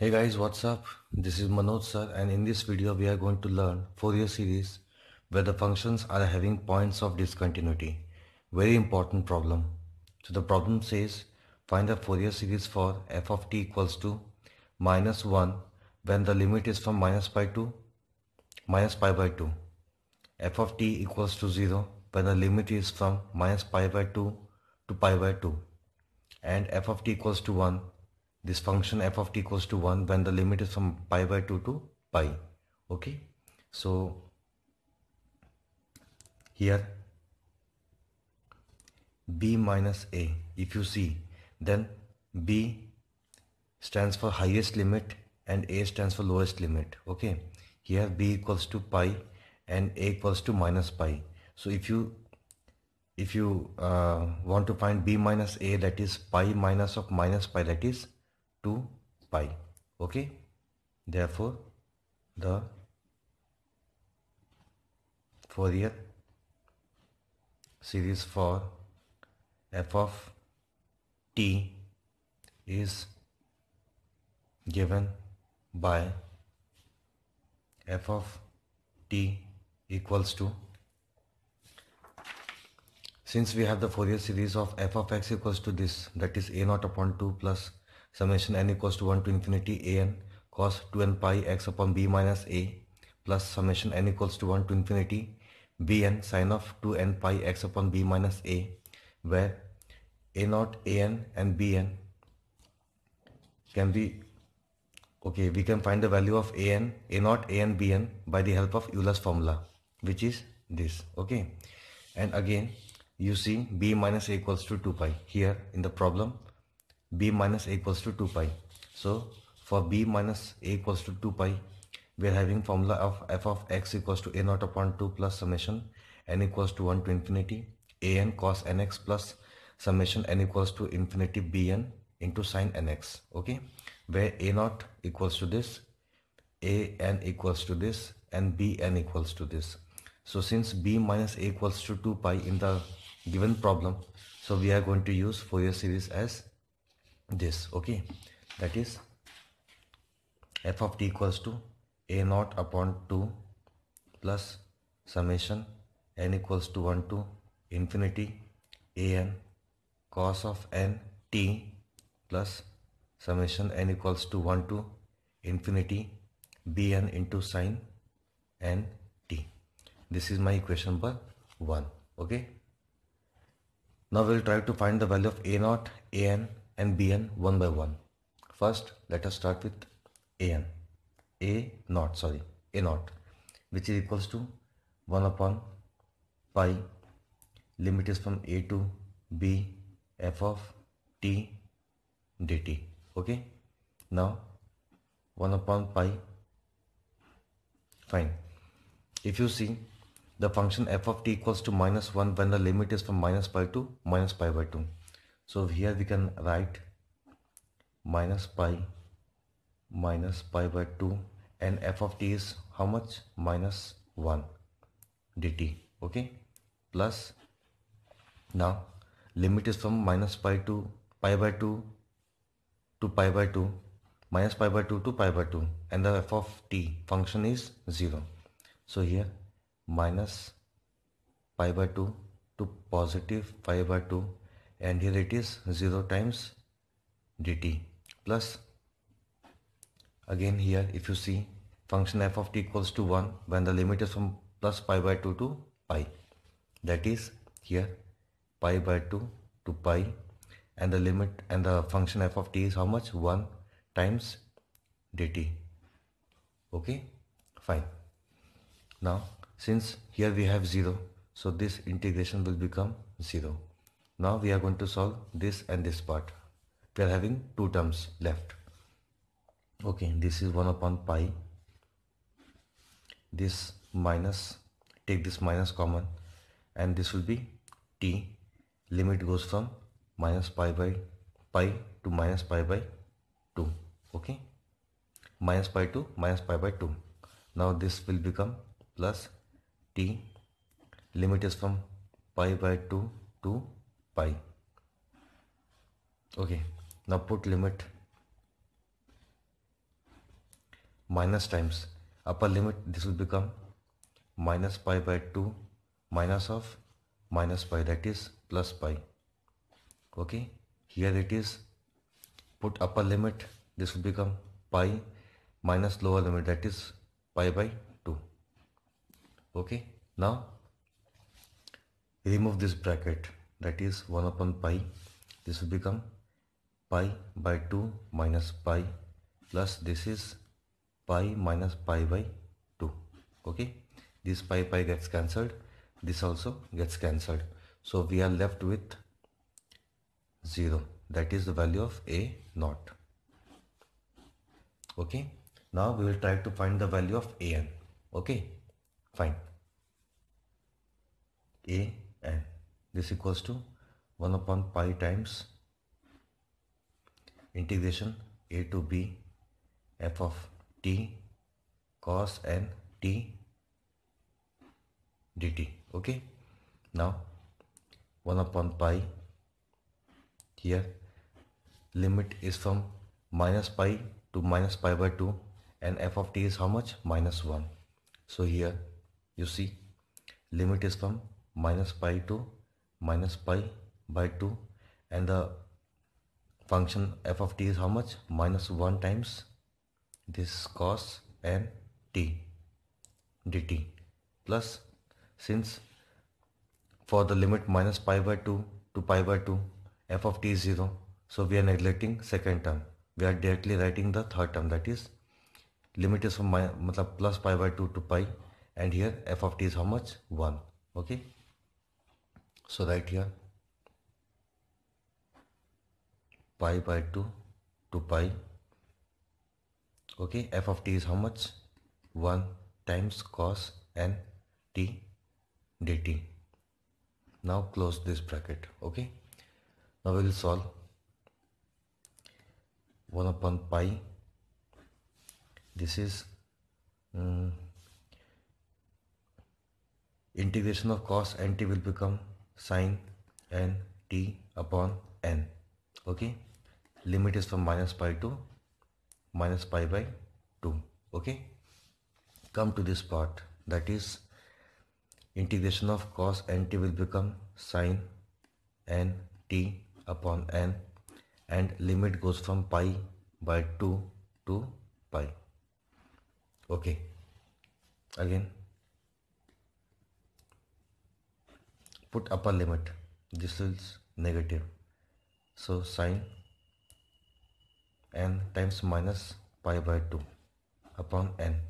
Hey guys, what's up? This is Manoj sir and in this video we are going to learn Fourier series where the functions are having points of discontinuity. Very important problem. So the problem says find the Fourier series for f of t equals to minus 1 when the limit is from minus pi to minus pi by 2. f of t equals to 0 when the limit is from minus pi by 2 to pi by 2 and f of t equals to 1 this function f of t equals to 1 when the limit is from pi by 2 to pi okay? So here b minus a if you see then b stands for highest limit and a stands for lowest limit okay? Here b equals to pi and a equals to minus pi. So if you if you uh, want to find b minus a that is pi minus of minus pi that is 2 pi okay? Therefore the Fourier series for f of t is given by f of t equals to since we have the Fourier series of f of x equals to this that is a naught upon 2 plus summation n equals to 1 to infinity an cos 2n pi x upon b minus a plus summation n equals to 1 to infinity bn sine of 2n pi x upon b minus a where a naught an and bn can be okay we can find the value of an a naught an bn by the help of Euler's formula which is this okay? And again you see b minus a equals to 2 pi. Here in the problem b minus a equals to 2 pi. So for b minus a equals to 2 pi, we are having formula of f of x equals to a naught upon 2 plus summation n equals to 1 to infinity an cos nx plus summation n equals to infinity bn into sine nx okay where a naught equals to this a n equals to this and b n equals to this so since b minus a equals to 2 pi in the given problem so we are going to use Fourier series as this okay? That is f of t equals to a naught upon 2 plus summation n equals to 1 to infinity an cos of n t plus summation n equals to 1 to infinity bn into sine n t. This is my equation number 1 okay? Now we'll try to find the value of a naught an and Bn one by one. First, let us start with An. A naught, sorry, A naught, which is equals to 1 upon pi, limit is from A to B, f of t dt. Okay. Now, 1 upon pi, fine. If you see, the function f of t equals to minus 1 when the limit is from minus pi to minus pi by 2 so here we can write minus pi minus pi by 2 and f of t is how much? Minus 1 dt okay? Plus now limit is from minus pi to pi by 2 to pi by 2 minus pi by 2 to pi by 2 and the f of t function is 0 so here minus pi by 2 to positive pi by 2 and here it is 0 times dt plus. Again here if you see function f of t equals to 1 when the limit is from plus pi by 2 to pi. That is here pi by 2 to pi. And the limit and the function f of t is how much? 1 times dt. Okay fine. Now since here we have 0 so this integration will become 0 now we are going to solve this and this part. We are having two terms left. Okay, this is 1 upon pi. This minus, take this minus common and this will be t. Limit goes from minus pi by pi to minus pi by 2. Okay, minus pi to minus pi by 2. Now this will become plus t. Limit is from pi by 2 to pi. Okay now put limit minus times. Upper limit this will become minus pi by 2 minus of minus pi that is plus pi. Okay here it is. Put upper limit this will become pi minus lower limit that is pi by 2 okay now remove this bracket that is 1 upon pi. This will become pi by 2 minus pi plus this is pi minus pi by 2 okay? This pi pi gets cancelled. This also gets cancelled. So we are left with 0 that is the value of a naught. Okay? Now we will try to find the value of an okay? Fine. A n this equals to 1 upon pi times integration a to b f of t cos n t dt. Okay? Now 1 upon pi here limit is from minus pi to minus pi by 2 and f of t is how much? Minus 1 so here you see limit is from minus pi to minus pi by 2 and the function f of t is how much? Minus 1 times this cos n t dt. Plus since for the limit minus pi by 2 to pi by 2 f of t is 0 so we are neglecting second term. We are directly writing the third term. That is limit is from my plus pi by 2 to pi. And here f of t is how much? 1 okay so right here pi by 2 to pi. Okay f of t is how much? 1 times cos n t dt. Now close this bracket okay? Now we will solve 1 upon pi. This is um, integration of cos n t will become sine n t upon n. Okay? Limit is from minus pi to minus pi by 2 okay? Come to this part. That is integration of cos nt will become sine n t upon n and limit goes from pi by 2 to pi. Okay? Again put upper limit this is negative so sine n times minus pi by 2 upon n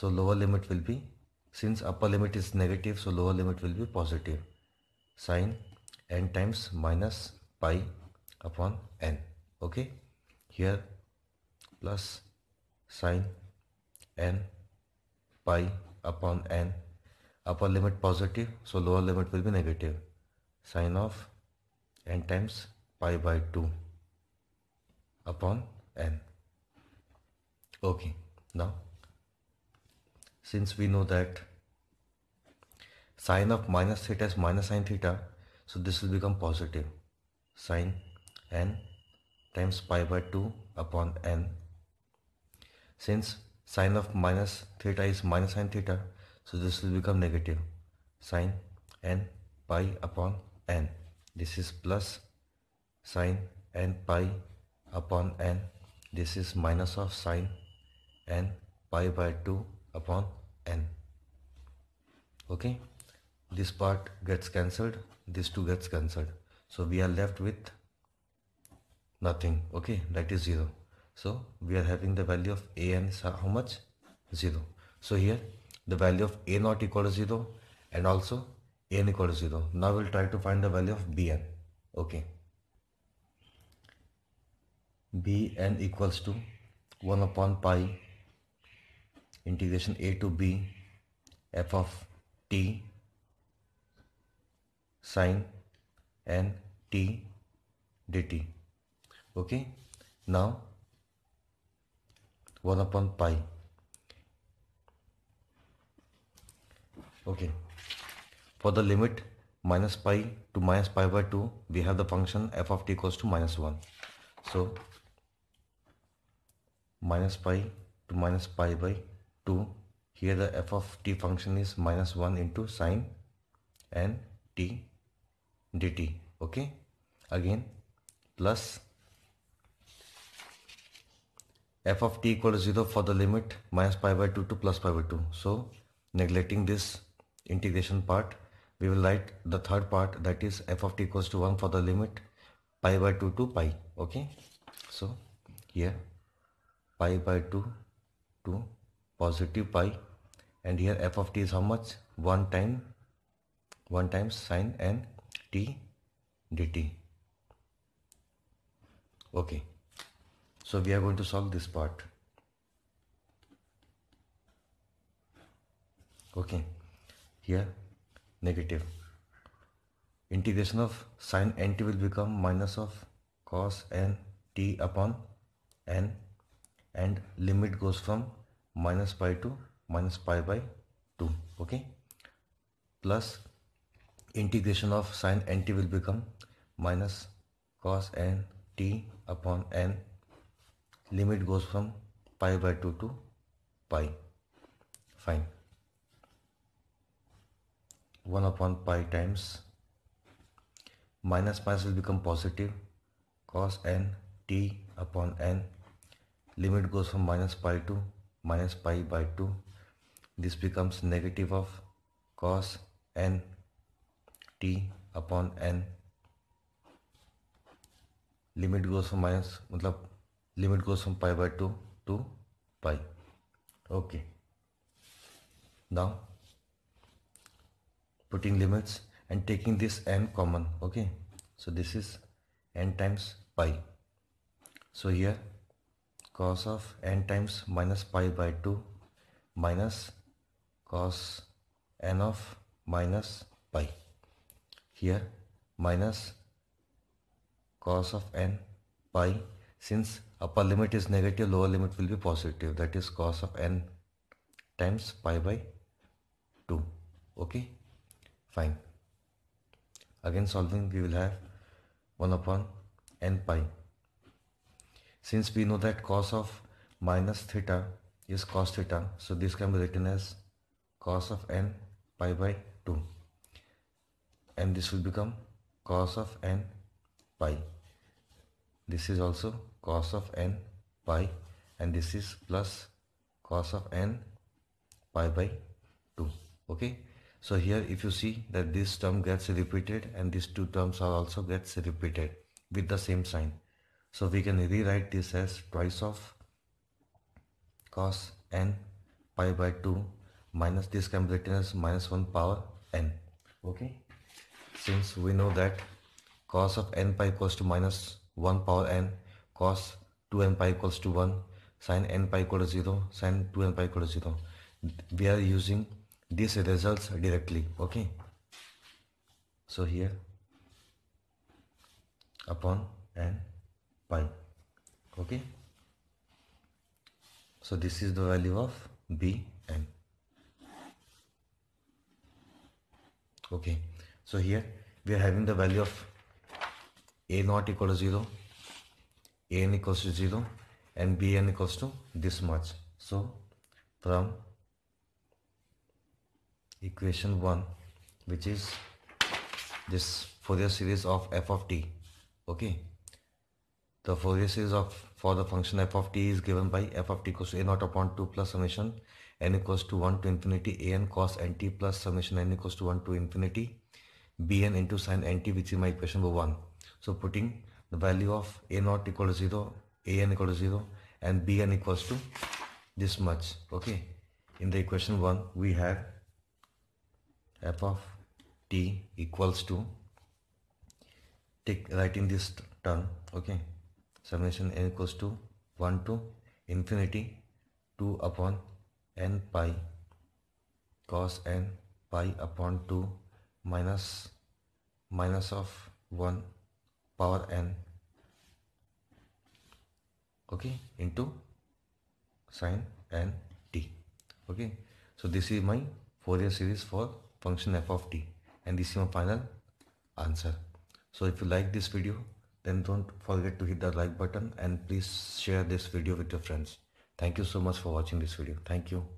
so lower limit will be since upper limit is negative, so lower limit will be positive. Sine n times minus pi upon n. Okay. Here plus sine n pi upon n. Upper limit positive, so lower limit will be negative. Sine of n times pi by 2 upon n. Okay. Now, since we know that sine of minus theta is minus sine theta so this will become positive sine n times pi by 2 upon n since sine of minus theta is minus sine theta so this will become negative. Sine n pi upon n. This is plus sine n pi upon n. This is minus of sine n pi by 2 upon n. Okay? This part gets cancelled. This two gets cancelled. So we are left with nothing. Okay? That is 0 so we are having the value of a n how much? 0 so here the value of a not equal to 0 and also n equal to 0 now we'll try to find the value of bn okay. Bn equals to 1 upon pi integration a to b f of t sine n t dt. Okay. Now 1 upon pi okay. For the limit minus pi to minus pi by 2 we have the function f of t equals to minus 1 so minus pi to minus pi by 2 here the f of t function is minus 1 into sine n t dt. Okay? Again plus f of t equal to 0 for the limit minus pi by 2 to plus pi by 2 so neglecting this integration part. We will write the third part that is f of t equals to 1 for the limit pi by 2 to pi okay? So here pi by 2 to positive pi and here f of t is how much? 1 time 1 times sine n t dt. Okay. So we are going to solve this part. Okay here negative. Integration of sine nt will become minus of cos n t upon n and limit goes from minus pi to minus pi by 2 okay? Plus integration of sine nt will become minus cos n t upon n limit goes from pi by 2 to pi. Fine 1 upon pi times. Minus minus will become positive. Cos n t upon n. Limit goes from minus pi to minus pi by 2 this becomes negative of cos n t upon n. Limit goes from minus matlab limit goes from pi by 2 to pi. Okay. Now putting limits and taking this n common okay? So this is n times pi. So here cos of n times minus pi by 2 minus cos n of minus pi. Here minus cos of n pi since upper limit is negative lower limit will be positive. That is cos of n times pi by 2 okay fine. Again solving we will have 1 upon n pi. Since we know that cos of minus theta is cos theta so this can be written as cos of n pi by 2 and this will become cos of n pi. This is also cos of n pi and this is plus cos of n pi by 2 okay so here if you see that this term gets repeated and these two terms are also gets repeated with the same sign. So we can rewrite this as twice of cos n pi by 2 minus this can be written as minus 1 power n. Okay. Since we know that cos of n pi equals to minus 1 power n, cos 2n pi equals to 1, sin n pi equals to 0, sin 2n pi equals to 0. We are using this results directly okay? So here upon n pi okay? So this is the value of b n okay so here we are having the value of a naught equal to 0 a n equals to 0 and b n equals to this much. So from equation 1 which is this Fourier series of f of t okay? The Fourier series of for the function f of t is given by f of t equals to a naught upon 2 plus summation n equals to 1 to infinity a n cos nt plus summation n equals to 1 to infinity bn into sin nt which is my equation number 1 so putting the value of a naught equal to 0 a n equal to 0 and bn equals to this much okay? In the equation 1 we have f of t equals to take writing this term okay? Summation n equals to 1 to infinity 2 upon n pi cos n pi upon 2 minus minus of 1 power n okay? Into sine n t okay? So this is my Fourier series for function f of t and this is my final answer so if you like this video then don't forget to hit the like button and please share this video with your friends Thank you so much for watching this video. Thank you.